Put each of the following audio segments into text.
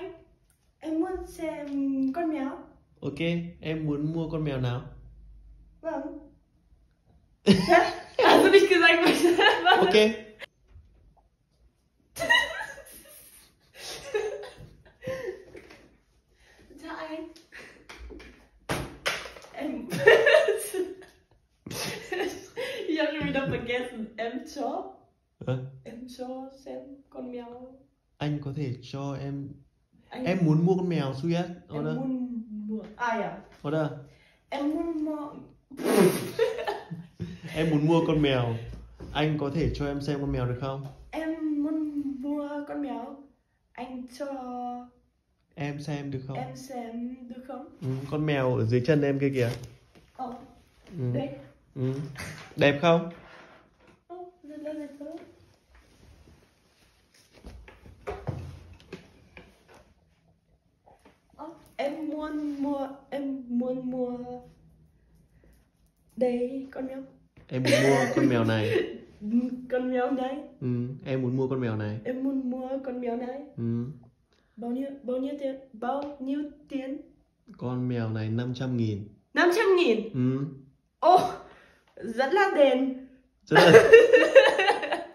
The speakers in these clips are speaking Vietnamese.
anh em muốn xem con mèo Ok, em muốn mua con mèo nào? vâng du nicht gesagt, was? Was? Ok. Ja, ein. Ähm. ich habe schon wieder vergessen. M. Cho. Hả? M. Cho xem con mèo. Anh có thể cho em Anh, em muốn mua con mèo Suyet. em Order. muốn mua. À ja. Order. Em muốn mua. Em muốn mua con mèo. Anh có thể cho em xem con mèo được không? Em muốn mua con mèo. Anh cho Em xem được không? em xem được không? Ừ, con mèo ở dưới chân em kia kìa. Ồ, Ừ. đây. Ừ. Đẹp không? Ồ, rất là đẹp thôi. Ồ, em muốn mua em muốn mua đây con mèo Em muốn mua con mèo này. con mèo này Ừ. Em muốn mua con mèo này. em muốn mua con mèo này Ừ. bao nhiêu bao nhiêu tiền bao nhiêu tiền Con mèo này 500 nghìn. 500 nghìn Ừ. Ồ, rất là đền Rất là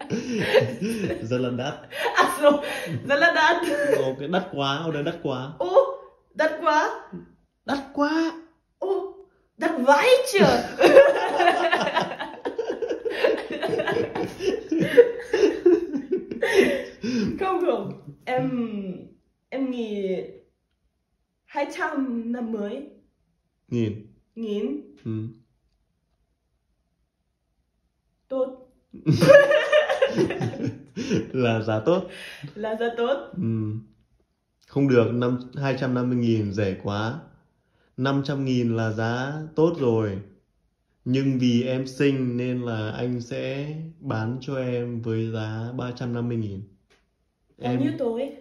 rất là đắt. à, rồi, rất là đắt Ồ, cái đắt quá, order đắt quá. Đắt quá Đắt quá. Ồ, đắt vãi chưa không không em em nghĩ 200 năm mới Nghìn. nghìn Ừ. tốt là giá tốt. là rất tốt Ừ. Không được, năm 250 nghìn rẻ quá. 500 nghìn là giá tốt rồi. Nhưng vì em xinh nên là anh sẽ bán cho em với giá 350 nghìn. bao Em, nhiêu tuổi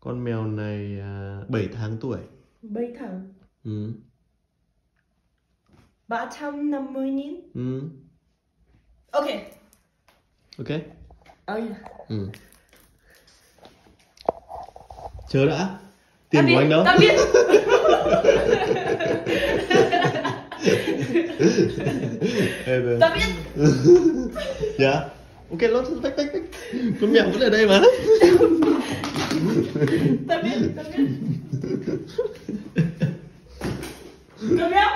con mèo này à, 7 tháng tuổi. 7 tháng Ừ. 350 nghìn Ừ. ok Ok. oh yeah. Ừ. Chờ đã. Tiền Tạm của biệt, anh đâu? Em, em. tạm biệt Dạ. Ok, lốt tách tách tách. Con mèo vẫn ở đây mà. tạm biệt tạm biệt tạm biệt Anh-